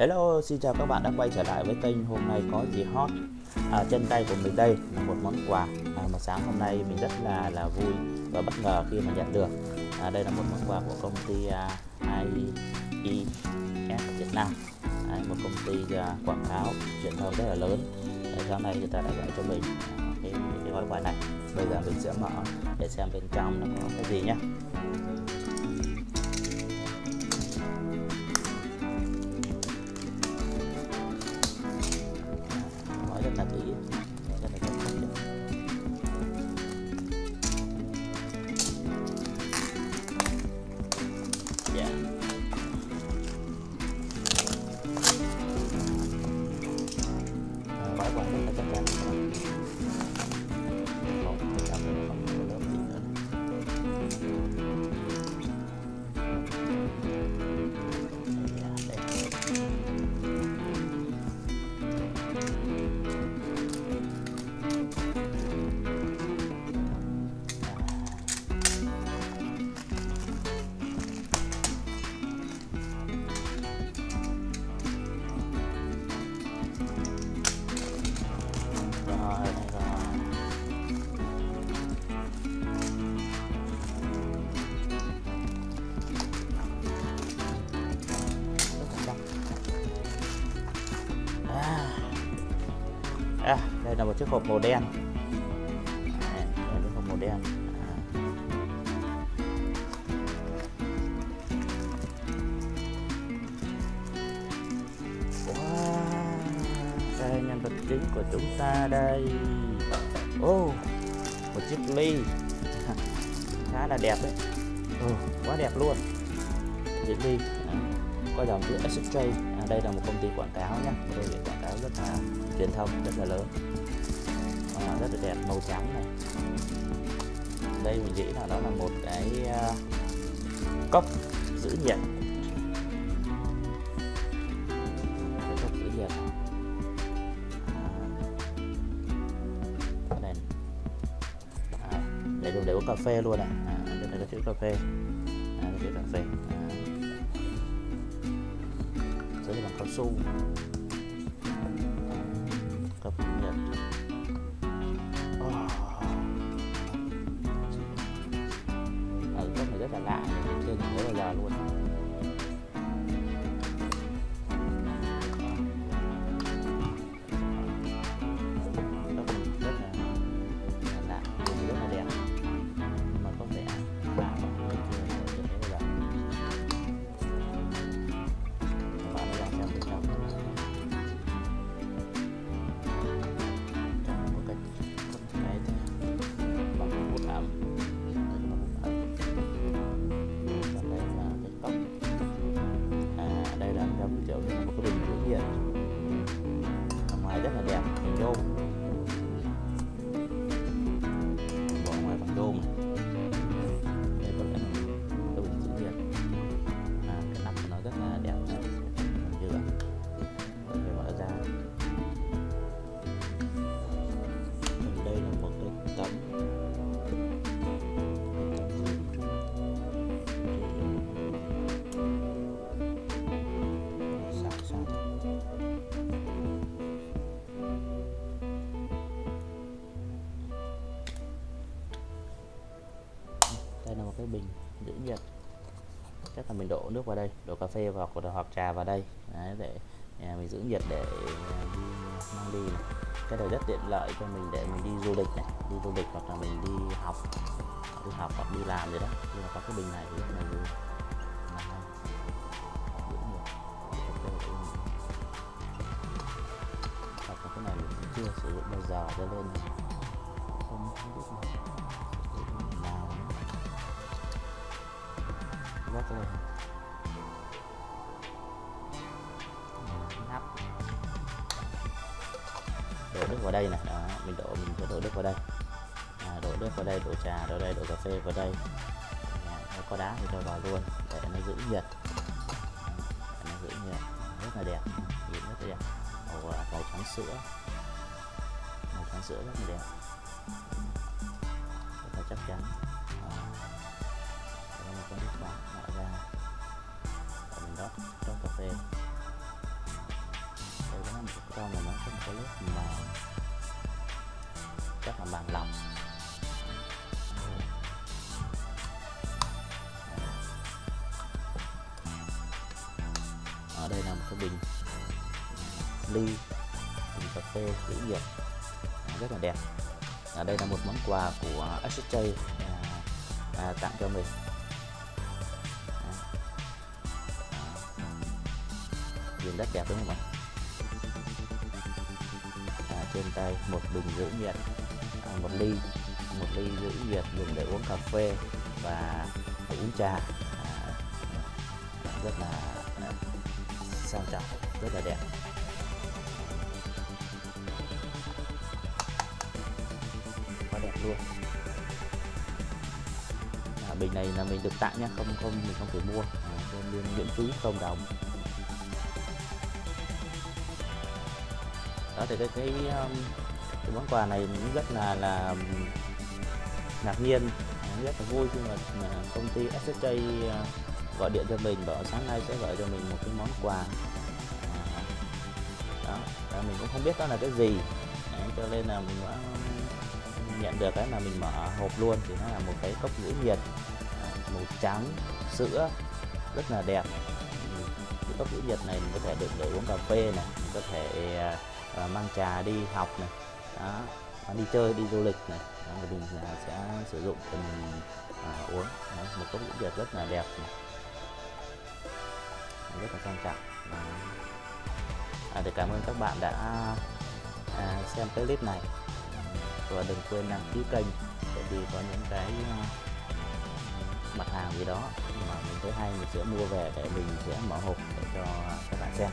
Hello, xin chào các bạn đã quay trở lại với kênh hôm nay có gì hot. À, trên tay của mình đây là một món quà. À, mà sáng hôm nay mình rất là là vui và bất ngờ khi mà nhận được. À, đây là một món quà của công ty à, IES Việt Nam. À, một công ty à, quảng cáo truyền thông rất là lớn. À, sáng nay người ta đã gửi cho mình à, cái, cái gói quà này. Bây giờ mình sẽ mở để xem bên trong nó có cái gì nhé. Rồi đây rồi à. à, đây là một chiếc hộp màu đen à, đây là chiếc hộp màu đen đây nhân vật chính của chúng ta đây. Ô oh, một chiếc ly. Khá là đẹp đấy. Oh, quá đẹp luôn. Chiếc ly. À, có dòng chữ SJ à, đây là một công ty quảng cáo nhé một công ty quảng cáo rất là truyền thông rất là lớn. À, rất là đẹp màu trắng này. Đây mình nghĩ là đó là một cái uh, cốc giữ nhiệt. Cà phê luôn à, này à, đây là cái chữ cà phê. À, cái chữ cà phê. À. dưới là bằng cao su. Cập nhật. Oh. ở cốc này rất là lạ. Mình chưa nhìn thấy bao giờ luôn. Chắc là mình đổ nước vào đây đổ cà phê vào hoặc, hoặc trà vào đây Đấy, để à, mình giữ nhiệt để đi mang đi này. cái này rất tiện lợi cho mình để mình đi du lịch này đi du lịch hoặc là mình đi học đi học hoặc đi làm gì đó nhưng mà có cái bình này thì mình hoặc là cái này mình chưa sử dụng bao giờ cho nên không biết nào. Vắt lên nắp. Đổ nước vào đây này đó, mình đổ mình sẽ đổ nước vào đây. À, đổ nước vào đây đổ trà vào đây đổ cà phê vào đây. À, có đá thì cho vào luôn để nó giữ nhiệt. Để nó giữ nhiệt. Rất là đẹp. Nhìn rất là đẹp. Màu à, màu trắng sữa. Màu trắng sữa rất là đẹp. Rất là chắc chắn. À, mình là một bạn nước mở ra. Và mình rót trong cà phê. Đây có một cái lớp mà chắc là màng lòng ở đây là một cái bình ly bình cà phê giữ nhiệt rất là đẹp. Ở đây là một món quà của SJ à, à, tặng cho mình. Nhìn rất đẹp đúng không ạ? À, trên tay một bình giữ nhiệt à, một ly một ly giữ nhiệt dùng để uống cà phê và uống trà. À, rất là à, sang trọng rất là đẹp. Quá đẹp luôn. À, bình này là mình được tặng nhé, không không mình không phải mua. À, nên miễn phí không đồng đó thì cái cái, um, cái món quà này cũng rất là là um, ngạc nhiên rất là vui khi mà công ty SSJ uh, gọi điện cho mình bảo sáng nay sẽ gửi cho mình một cái món quà. À, đó và mình cũng không biết đó là cái gì. Đấy, cho nên là mình đã um, nhận được cái là mình mở hộp luôn thì nó là một cái cốc giữ nhiệt à, màu trắng sữa rất là đẹp. Cái cốc giữ nhiệt này mình có thể đựng để uống cà phê này mình có thể à, à, mang trà đi học này. Đó đi chơi đi du lịch này. Đó, mình à, sẽ sử dụng để mình à, uống. Đó, một cốc dưỡng dược rất là đẹp này. rất là sang trọng. À, để cảm ơn các bạn đã à, xem cái clip này. Và đừng quên đăng ký kênh để vì có những cái uh, mặt hàng gì đó mà mình thấy hay mình sẽ mua về để mình sẽ mở hộp để cho các bạn xem.